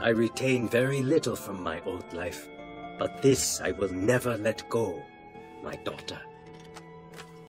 I retain very little from my old life, but this I will never let go, my daughter.